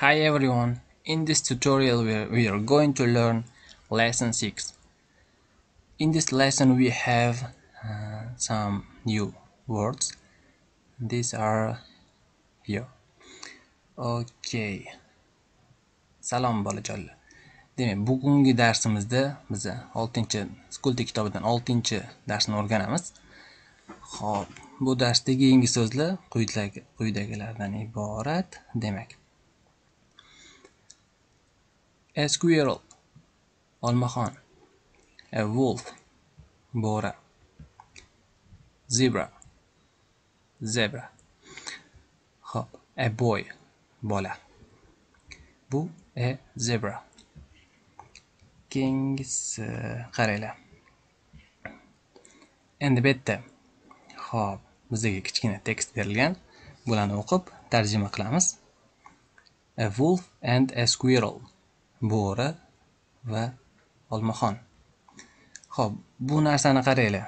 Hi everyone, in this tutorial we are, going to learn lesson 6. In this lesson we have uh, some new words. These are here. Okay. Salom bolajonlar. Demak, bugungi darsimizda biz 6-chi Skulti kitobidan 6-chi darsni o'rganamiz. Xo'p, bu darsda yangi so'zlar quyidagilardan iborat. Demak, a squirrel olmaxon, a wolf bo'ri, zebra zebra. Hop. a boy bola. Bu a zebra. Keyingisi qaranglar. Endi bu yerda hop, bizga kichkina tekst berilgan. Bularni o'qib tarjima qilamiz. A wolf and a squirrel. Bo'ri va olmaxon. Xo'p, bu narsani qaranglar.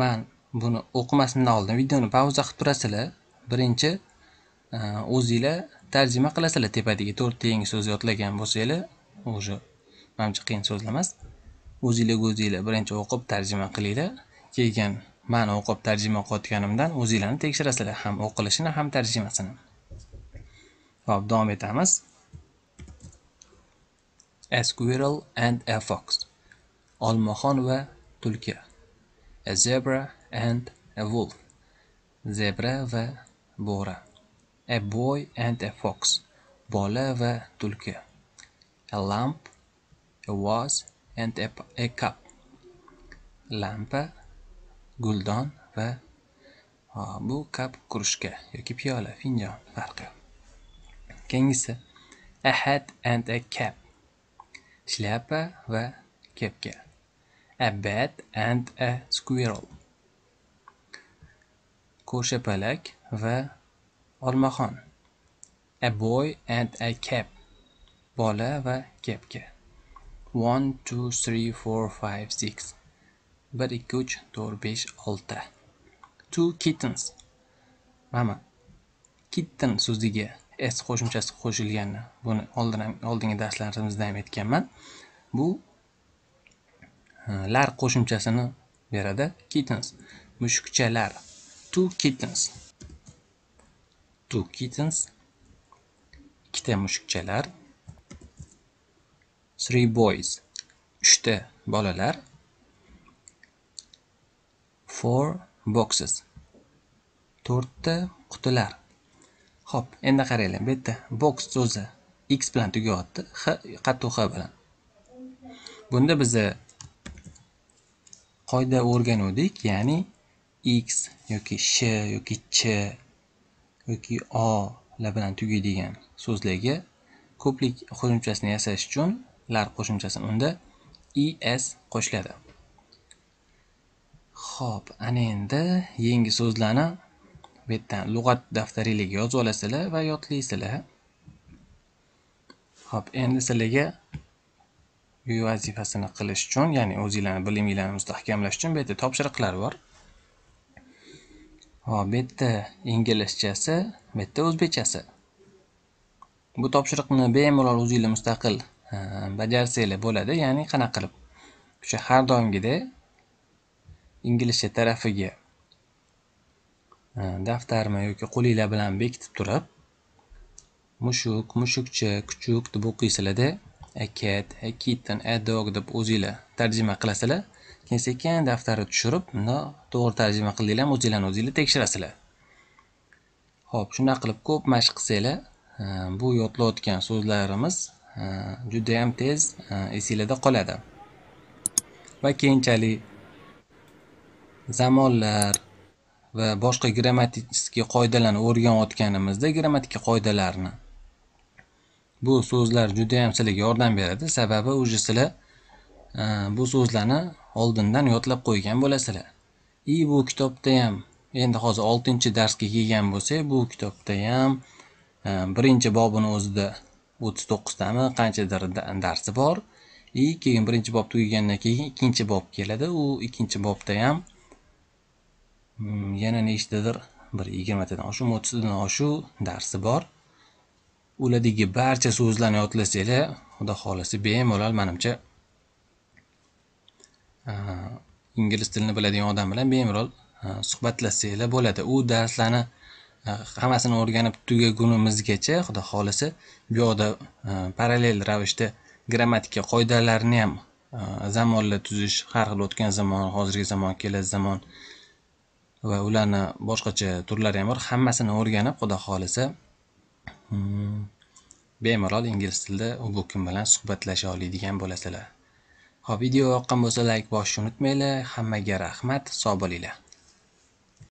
Man buni o'qimasimdan oldin videoni pauza qilib turasizlar. Birinchi e, o'zinglar tarjima qilasizlar tepadagi to'rtta yangi so'z yodlagan bo'lsanglar, уже manimcha qiyin so'zlar emas. O'zinglarga o'zinglar birinchi o'qib tarjima qilinglar. Keyin man o'qib tarjima o'qiyotganimdan o'zinglarni tekshirasizlar ham o'qilishini, ham tarjimasini. Xo'p, davom etamiz. A squirrel and a fox. Olmaxon va tulki. A zebra and a wolf. Zebra va bo'ri. A boy and a fox. Bola va tulki. A lamp, a vase and a, a cup. Lampa, guldon va bu kap krujka yoki piyola, finjon farqi yo'q. Keyingisi a hat and a cap. Shlyapa va kepka. A bat and a squirrel. Ko'rshapalak va olmaxon. A boy and a cap. Bola va kepka. 1 2 3 4 5 6 1 2 3 4 5 6 Two kittens. Mana kitten so'ziga s qo'shimchasi qo'shilganini buni oldin ham oldingi darslarimizda ham aytganman. Bu e, lar qo'shimchasini beradi. Kittens mushukchalar. Two kittens. Two kittens. Ikkita mushukchalar. Three boys. Uchta bolalar. Four boxes. To'rtta qutilar. Xo'p, endi qaranglar, bu yerda box so'zi x bilan tugayapti, h qattiq h bilan. Bunda biz qoida o'rganuvdik, ya'ni x yoki sh yoki ch yoki o lar bilan tugaydigan so'zlarga ko'plik qo'shimchasini yasash uchun lar qo'shimchasini unda es qo'shiladi. Xo'p, ana endi yangi so'zlarni bu yerdan lug'at daftaringizga yozib olasizlar va yodlaysizlar. Xo'p, endi sizlarga uy vazifasini qilish uchun, ya'ni o'zinglarni biliminglarni mustahkamlash uchun bu yerda topshiriqlar bor. Hop, bu yerda inglizchasi, bu yerda o'zbekchasi. Bu topshiriqni bemalol o'zinglar mustaqil bajarsanglar bo'ladi, ya'ni qanaqa qilib? O'sha har doimgidek inglizcha tarafiga eh, daftarmi yoki qo'linglar bilan bekitib turib, mushuk, mushukcha, kuchuk deb o'qiysizlarda, a cat, a kitten, a dog deb o'zinglar tarjima qilasizlar. Keyin sekin daftarni tushirib, bundoq to'g'ri tarjima qildinglarmi o'zinglarni o'zinglar tekshirasizlar. Xo'p, shunaqa qilib ko'p mashq qilsanglar, eh, bu yodlayotgan so'zlarimiz eh, juda ham tez esinglarda qoladi. Va keyinchalik zamonlar va boshqa grammatik qoidalarni o'rganayotganimizda grammatika qoidalarini bu so'zlar juda ham sizlarga yordam beradi. Sababi уже sizlar e, bu so'zlarni oldindan yodlab qo'ygan bo'lasizlar. И bu kitobda ham endi hozir 6-darsga kelgan bo'lsak, bu kitobda ham e, birinchi bobini o'zida 39 tami qanchadir darsi bor. И keyin birinchi bob tugagandan keyin ikkinchi bob keladi. U ikkinchi bobda ham Mm, yana nechtadir bir yigirmatadan oshuv o'ttiztadan oshuv darsi bor. Ulardagi barcha so'zlarni yodlasanglar xudo xohlasa bemalol manimcha. Ingliz tilini biladigan odam bilan bemalol suhbatlashsanglar bo'ladi. U darslarni hammasini o'rganib tugagunimizgacha xudo xohlasa bu yoqda parallel ravishda grammatika qoidalarini ham zamonla tuzish har xil o'tgan zamon hozirgi zamon kelasi zamon va ularni boshqacha turlari ham bor. Hammasini o'rganib xudo xohlasa hmm, bemalol ingliz tilida u kim bilan suhbatlasha oladigan bo'lasizlar. Ho'p video yoqqan bo'lsa layk bosishni unutmanglar. Hammaga rahmat sog' bo'linglar.